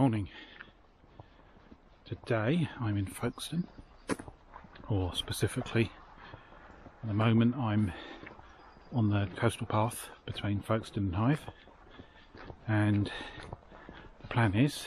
Morning. Today I'm in Folkestone, or specifically, at the moment I'm on the coastal path between Folkestone and Hythe, and the plan is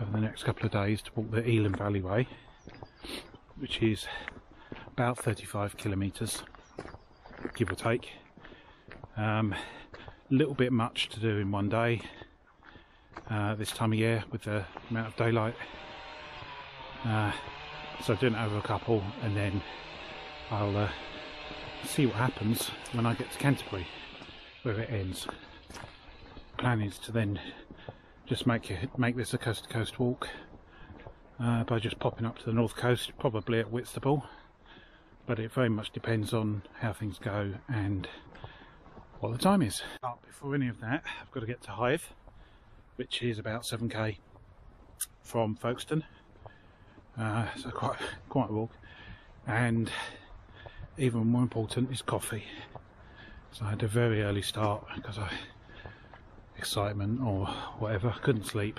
over the next couple of days to walk the Elham Valley Way, which is about 35 kilometres, give or take. A um, little bit much to do in one day uh, this time of year with the amount of daylight. Uh, so doing it over a couple and then I'll uh, see what happens when I get to Canterbury where it ends. Plan is to then just make it, make this a coast to coast walk uh, by just popping up to the north coast, probably at Whitstable. But it very much depends on how things go and what the time is. But before any of that, I've got to get to Hythe, which is about 7k from Folkestone. Uh, so quite quite a walk. And even more important is coffee. So I had a very early start because I excitement or whatever. I couldn't sleep,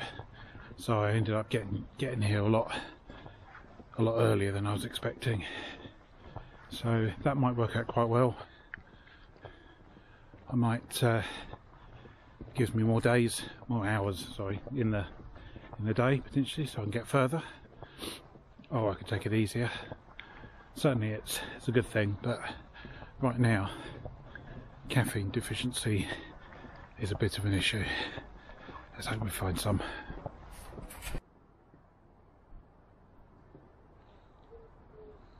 so I ended up getting getting here a lot a lot earlier than I was expecting. So that might work out quite well. I might uh, gives me more days, more hours, sorry, in the in the day potentially, so I can get further. Or I could take it easier. Certainly, it's it's a good thing, but right now, caffeine deficiency is a bit of an issue. Let's hope we find some.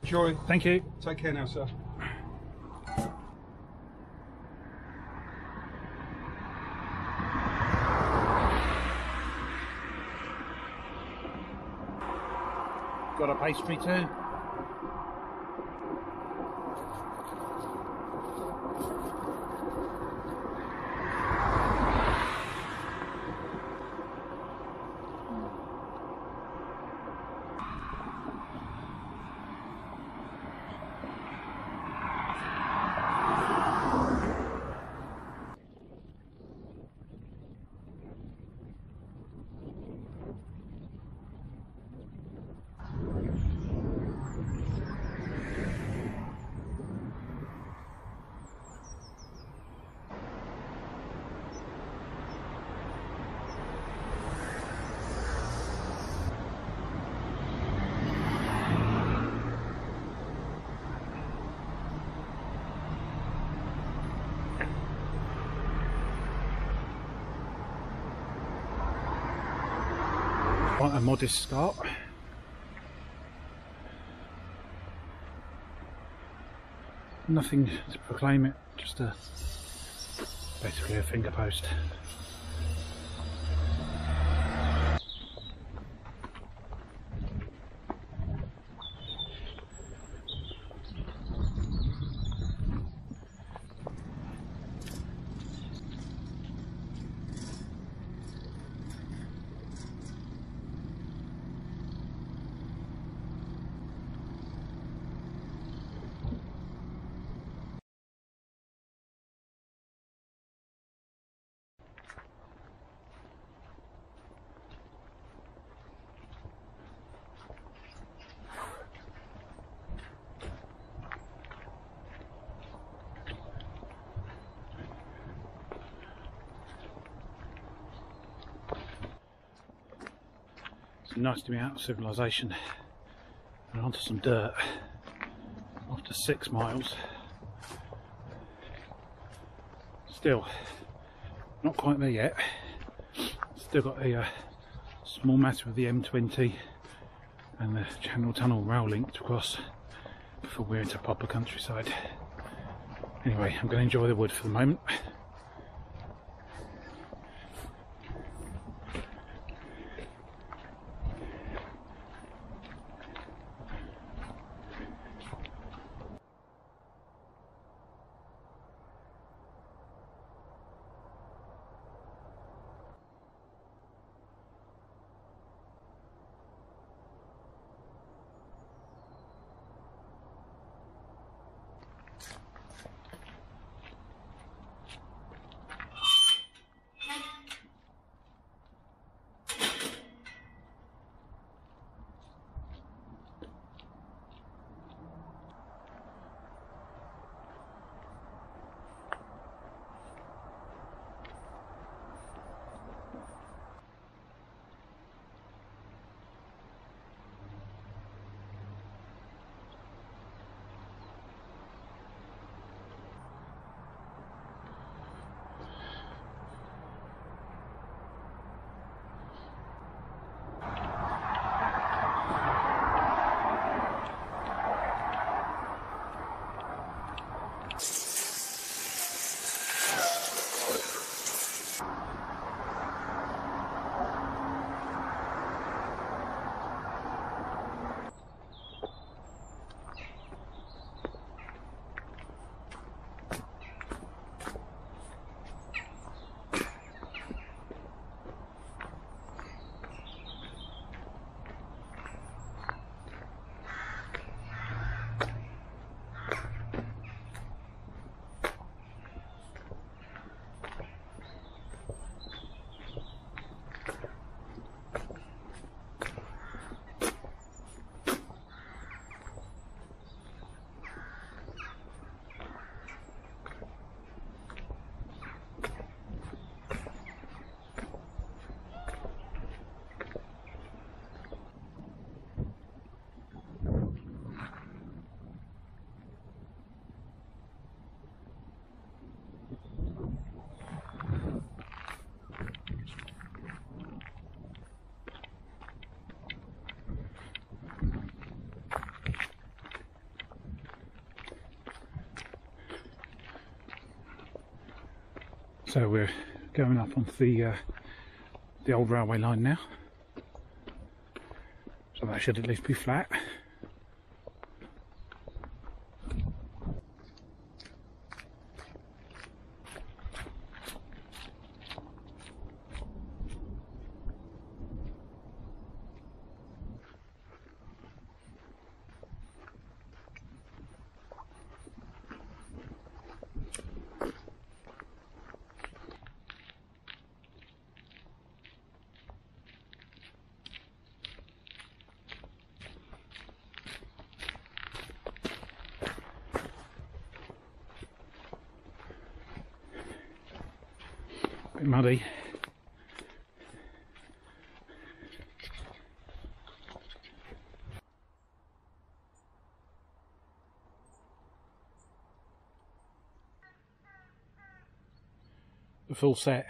Joy, Thank you. take care now, sir. Pastry too. Quite a modest start. Nothing to proclaim it, just a basically a finger post. Nice to be out of civilization and onto some dirt after six miles. Still, not quite there yet. Still got a uh, small matter of the M20 and the Channel Tunnel rail link to cross before we're into proper countryside. Anyway, I'm going to enjoy the wood for the moment. So we're going up onto the uh, the old railway line now. So that should at least be flat. Bit muddy. The full set